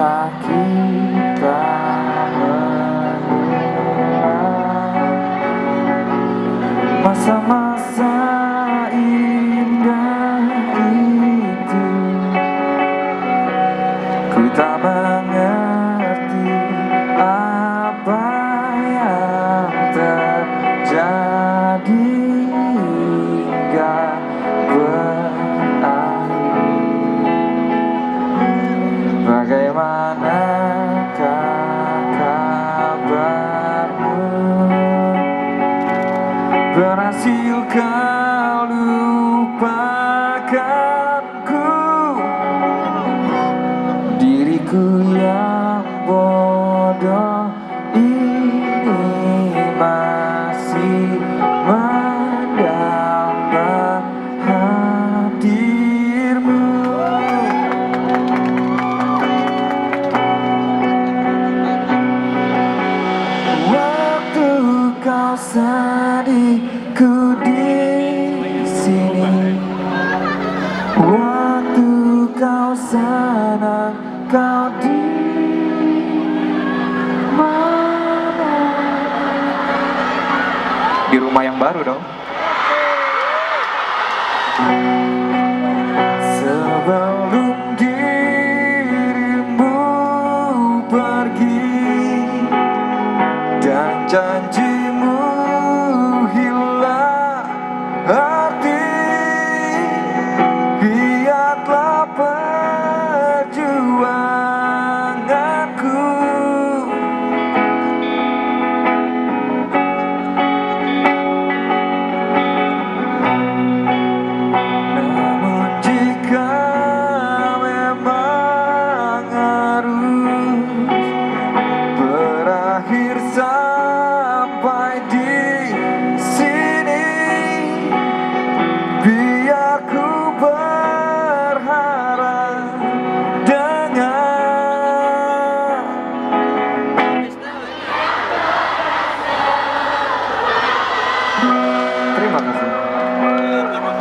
deixar aqui pra. Nossa massa. lupakan. Mana Di rumah yang baru dong. terima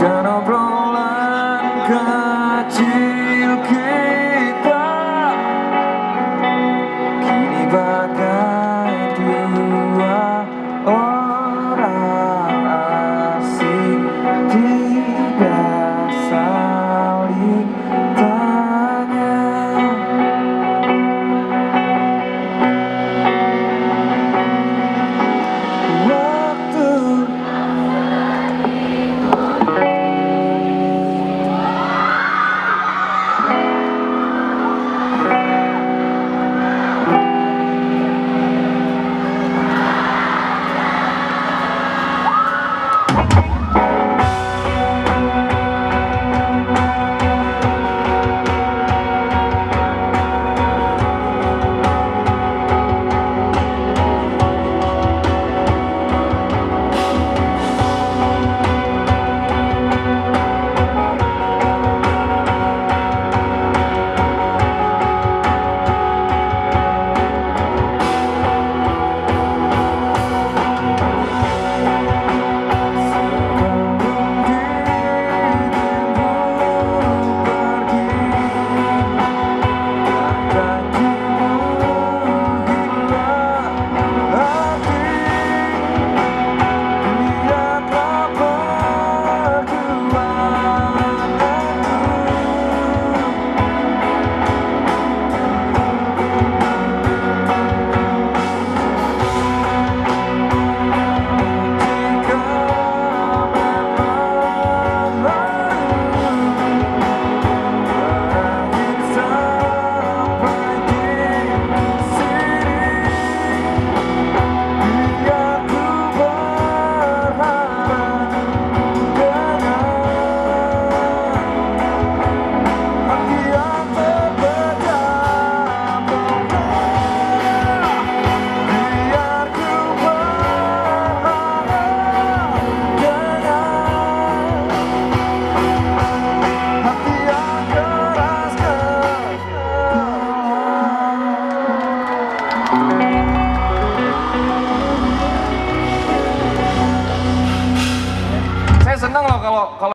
dan obrolan kalau kalau kalau